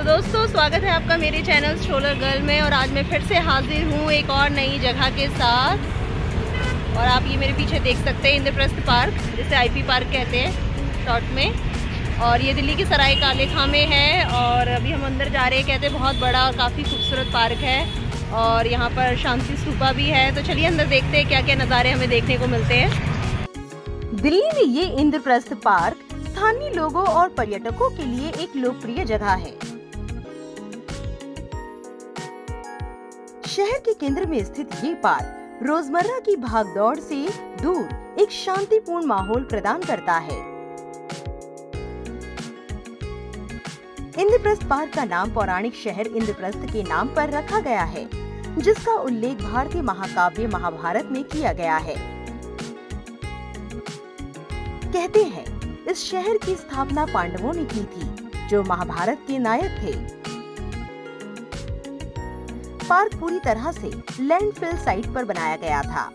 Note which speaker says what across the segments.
Speaker 1: दोस्तों, स्वागत है आपका मेरे चैनल शोलर गर्ल में और आज मैं फिर से हाजिर हूँ एक और नई जगह के साथ। और आप ये मेरे पीछे देख सकते हैं इंद्रप्रस्थ पार्क, जिसे आईपी पार्क कहते हैं शॉर्ट में। और ये दिल्ली के सराय काले खां में है और अभी हम अंदर जा रहे हैं, कहते हैं बहुत बड़ा और काफ़ी खूबसूरत पार्क है। और यहाँ पर शांति स्तूपा भी है। तो चलिए अंदर देखते हैं क्या क्या नज़ारे हमें देखने को मिलते हैं। दिल्ली में ये इंद्रप्रस्थ पार्क स्थानीय लोगों और पर्यटकों के लिए एक लोकप्रिय जगह है। शहर के केंद्र में स्थित ये पार्क रोज़मर्रा की भागदौड़ से दूर एक शांतिपूर्ण माहौल प्रदान करता है। इंद्रप्रस्थ पार्क का नाम पौराणिक शहर इंद्रप्रस्थ के नाम पर रखा गया है, जिसका उल्लेख भारतीय महाकाव्य महाभारत में किया गया है। कहते हैं इस शहर की स्थापना पांडवों ने की थी, जो महाभारत के नायक थे। पार्क पूरी तरह से लैंडफिल साइट पर बनाया गया था।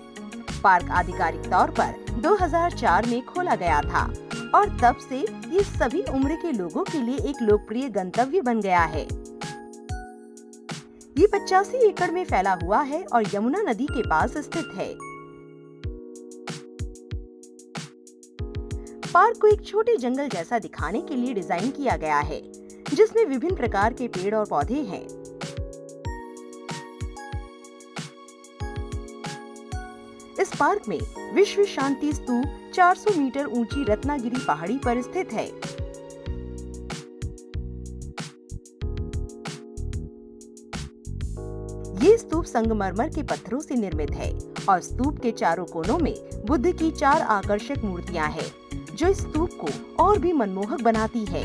Speaker 1: पार्क आधिकारिक तौर पर 2004 में खोला गया था, और तब से ये सभी उम्र के लोगों के लिए एक लोकप्रिय गंतव्य बन गया है। ये पचासी एकड़ में फैला हुआ है और यमुना नदी के पास स्थित है। पार्क को एक छोटे जंगल जैसा दिखाने के लिए डिज़ाइन किया गया है जिसमें विभिन्न प्रकार के पेड़ और पौधे हैं। इस पार्क में विश्व शांति स्तूप 400 मीटर ऊँची रत्नागिरी पहाड़ी पर स्थित है। ये स्तूप संगमरमर के पत्थरों से निर्मित है और स्तूप के चारों कोनों में बुद्ध की चार आकर्षक मूर्तियाँ हैं, जो इस स्तूप को और भी मनमोहक बनाती है।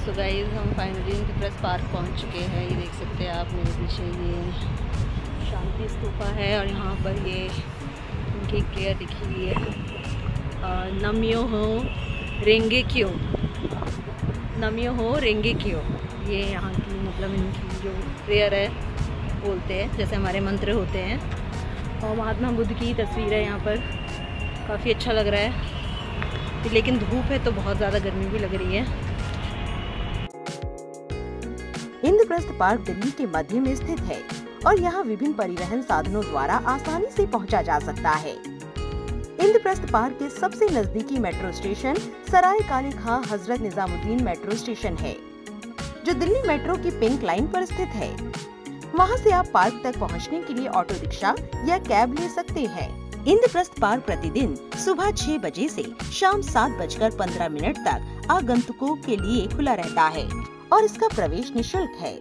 Speaker 1: सो गाइस हम फाइनली प्रेस पार्क पहुँच चुके हैं। ये देख सकते हैं आप मेरे पीछे ये शांति स्तूपा है और यहाँ पर ये उनकी क्लियर लिखी हुई है। नमियो हो, रेंगे क्यों? नमियो हो, रेंगे क्यों? ये यहाँ की मतलब इनकी जो प्रेयर है, बोलते हैं, जैसे हमारे मंत्र होते हैं। और महात्मा बुद्ध की तस्वीर है यहाँ पर। काफ़ी अच्छा लग रहा है। लेकिन धूप है तो बहुत ज़्यादा गर्मी भी लग रही है। इंद्रप्रस्थ पार्क दिल्ली के मध्य में स्थित है और यहाँ विभिन्न परिवहन साधनों द्वारा आसानी से पहुँचा जा सकता है। इंद्रप्रस्थ पार्क के सबसे नजदीकी मेट्रो स्टेशन सराय काली खां हज़रत निजामुद्दीन मेट्रो स्टेशन है, जो दिल्ली मेट्रो की पिंक लाइन पर स्थित है। वहाँ से आप पार्क तक पहुँचने के लिए ऑटो रिक्शा या कैब ले सकते हैं। इंद्रप्रस्थ पार्क प्रतिदिन सुबह छह बजे से शाम सात बजकर पंद्रह मिनट तक आगंतुकों के लिए खुला रहता है और इसका प्रवेश निशुल्क है।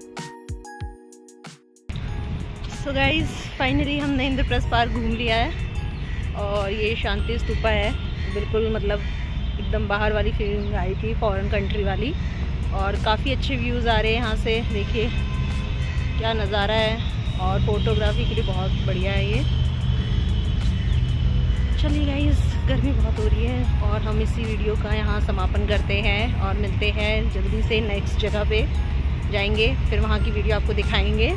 Speaker 1: सो गाइज़ फाइनली हमने इंद्रप्रस्थ पार्क घूम लिया है और ये शांति स्तूपा है। बिल्कुल मतलब एकदम बाहर वाली फीलिंग आई थी फॉरेन कंट्री वाली। और काफ़ी अच्छे व्यूज़ आ रहे हैं यहाँ से। देखिए क्या नज़ारा है और फोटोग्राफी के लिए बहुत बढ़िया है ये। चलिए गाइस गर्मी बहुत हो रही है और हम इसी वीडियो का यहाँ समापन करते हैं और मिलते हैं जल्दी से नेक्स्ट जगह पे जाएँगे, फिर वहाँ की वीडियो आपको दिखाएँगे।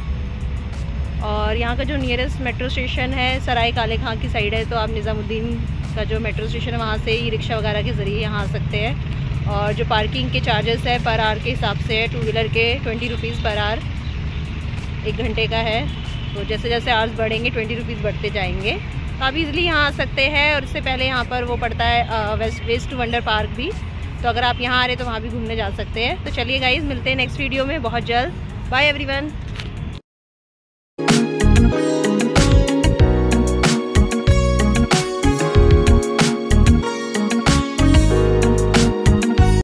Speaker 1: और यहाँ का जो नियरेस्ट मेट्रो स्टेशन है, सराय काले खां की साइड है तो आप निज़ामुद्दीन का जो मेट्रो स्टेशन है, वहाँ से ई रिक्शा वगैरह के ज़रिए यहाँ आ सकते हैं। और जो पार्किंग के चार्जेस है पर आर के हिसाब से है टू व्हीलर के ट्वेंटी रुपीज़ पर आर एक घंटे का है। तो जैसे जैसे आर्स बढ़ेंगे ट्वेंटी रुपीज़ बढ़ते जाएँगे। तो आप इज़िली यहाँ आ सकते हैं और इससे पहले यहाँ पर वो पड़ता है वेस्ट वेस्ट वंडर पार्क भी। तो अगर आप यहाँ आ रहे तो वहाँ भी घूमने जा सकते हैं। तो चलिए गाइज़ मिलते हैं नेक्स्ट वीडियो में। बहुत जल्द। Bye everyone